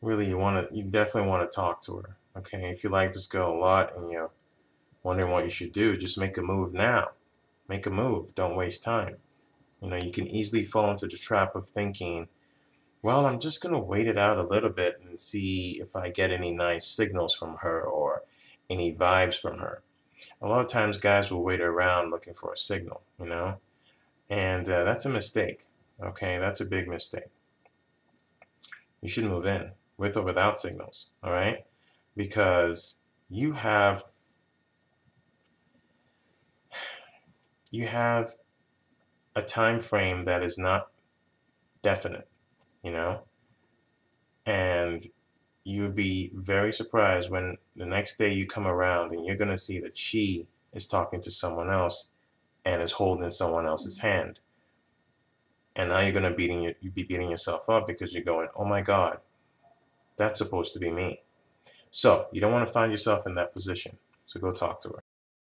really you want to you definitely want to talk to her okay? If you like this girl a lot and you're wondering what you should do just make a move now. Make a move. Don't waste time. You know you can easily fall into the trap of thinking well I'm just gonna wait it out a little bit and see if I get any nice signals from her or any vibes from her. A lot of times guys will wait around looking for a signal you know? And uh, that's a mistake okay? That's a big mistake. You should move in with or without signals, all right? Because you have you have a time frame that is not definite, you know? And you would be very surprised when the next day you come around and you're going to see that she is talking to someone else and is holding someone else's mm-hmm. hand. And now you're going to beating you be beating yourself up because you're going, oh my God, that's supposed to be me. So you don't want to find yourself in that position. So go talk to her.